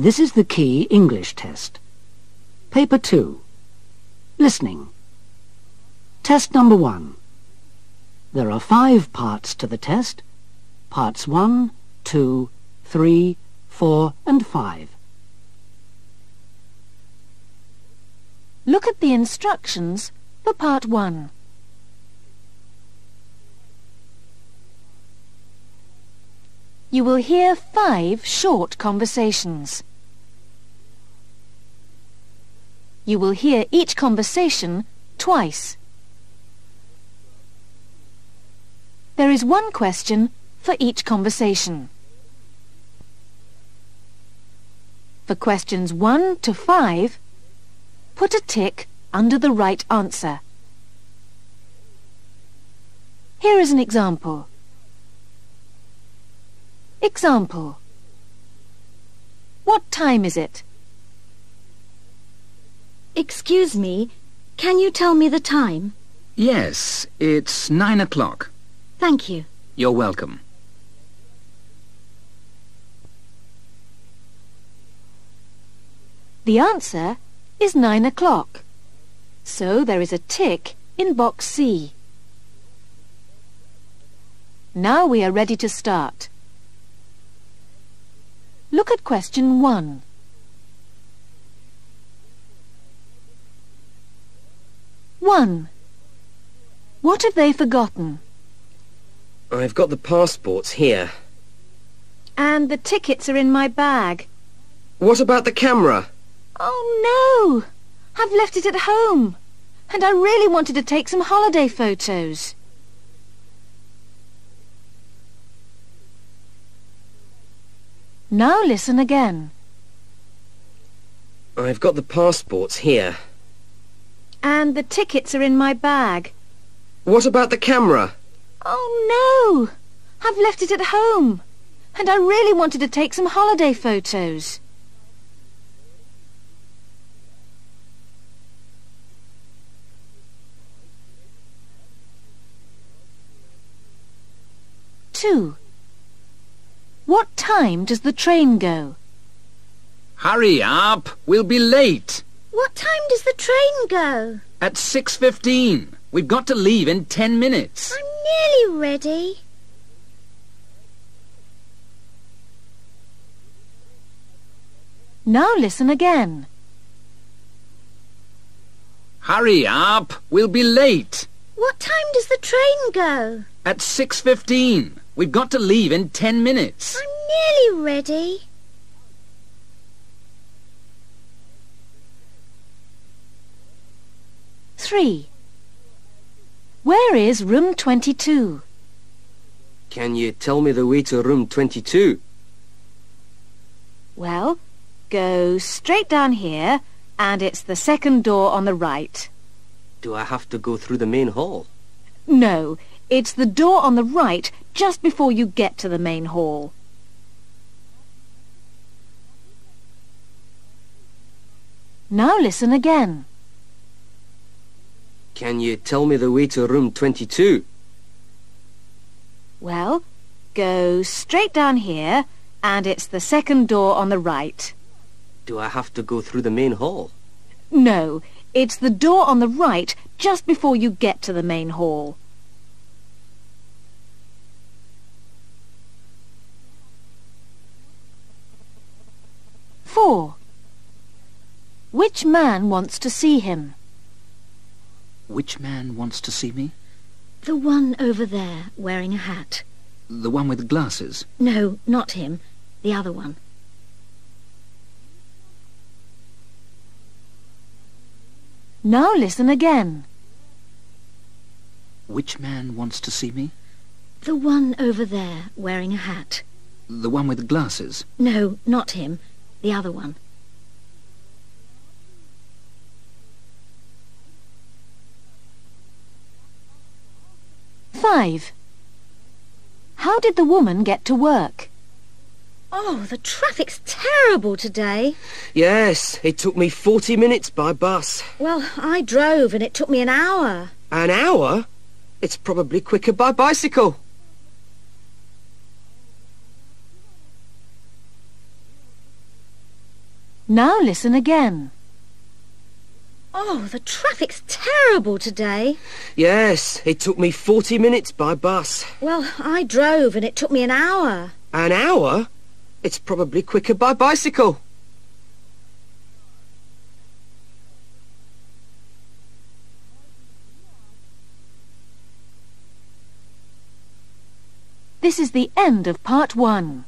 This is the key English test. Paper 2. Listening. Test number 1. There are five parts to the test. Parts 1, 2, 3, 4 and 5. Look at the instructions for part 1. You will hear five short conversations. You will hear each conversation twice. There is one question for each conversation. For questions 1 to 5, put a tick under the right answer. Here is an example. Example. What time is it? Excuse me, can you tell me the time? Yes, it's nine o'clock. Thank you. You're welcome. The answer is nine o'clock. So there is a tick in box C. Now we are ready to start. Look at question 1. One. What have they forgotten? I've got the passports here. And the tickets are in my bag. What about the camera? Oh no! I've left it at home. And I really wanted to take some holiday photos. Now listen again. I've got the passports here. And the tickets are in my bag. What about the camera? Oh no! I've left it at home. And I really wanted to take some holiday photos. Two. What time does the train go? Hurry up! We'll be late. What time does the train go? At 6.15. We've got to leave in ten minutes. I'm nearly ready. Now listen again. Hurry up! We'll be late. What time does the train go? At 6.15. We've got to leave in ten minutes. I'm nearly ready. Three. Where is room 22? Can you tell me the way to room 22? Well, go straight down here and it's the second door on the right. Do I have to go through the main hall? No, it's the door on the right just before you get to the main hall. Now listen again. Can you tell me the way to room 22? Well, go straight down here and it's the second door on the right. Do I have to go through the main hall? No, it's the door on the right just before you get to the main hall. Which man wants to see him? Which man wants to see me? The one over there wearing a hat. The one with glasses? No, not him. The other one. Now listen again. Which man wants to see me? The one over there wearing a hat. The one with glasses? No, not him. The other one. Five. How did the woman get to work? Oh, the traffic's terrible today. Yes, it took me 40 minutes by bus. Well, I drove and it took me an hour. An hour? It's probably quicker by bicycle. Now listen again. Oh, the traffic's terrible today. Yes, it took me 40 minutes by bus. Well, I drove and it took me an hour. An hour? It's probably quicker by bicycle. This is the end of part one.